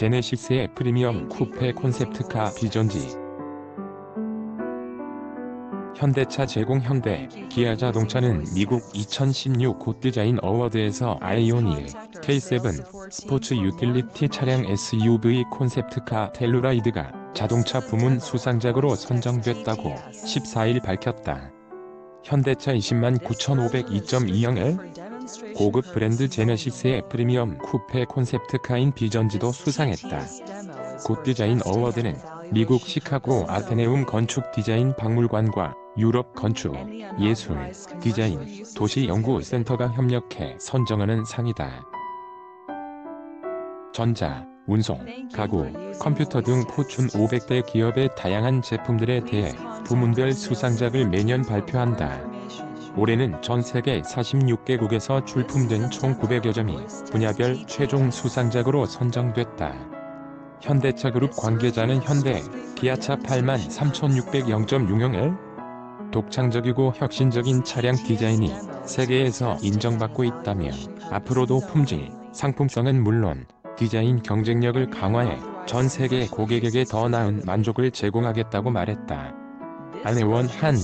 제네시스의 프리미엄 쿠페 콘셉트카 비전 G 현대차 제공 현대, 기아 자동차는 미국 2016 굿디자인 어워드에서 아이오닉 K7 스포츠 유틸리티 차량 SUV 콘셉트카 텔루라이드가 자동차 부문 수상작으로 선정됐다고 14일 밝혔다. 현대차 20만 9502.20L 고급 브랜드 제네시스의 프리미엄 쿠페 콘셉트카인 비전 G도 수상했다. 굿 디자인 어워드는 미국 시카고 아테네움 건축 디자인 박물관과 유럽 건축, 예술, 디자인, 도시 연구 센터가 협력해 선정하는 상이다. 전자, 운송, 가구, 컴퓨터 등 포춘 500대 기업의 다양한 제품들에 대해 부문별 수상작을 매년 발표한다. 올해는 전 세계 46개국에서 출품된 총 900여 점이 분야별 최종 수상작으로 선정됐다. 현대차 그룹 관계자는 현대, 기아차 83,600.0.60L 독창적이고 혁신적인 차량 디자인이 세계에서 인정받고 있다며 앞으로도 품질, 상품성은 물론 디자인 경쟁력을 강화해 전 세계 고객에게 더 나은 만족을 제공하겠다고 말했다. 안혜원 한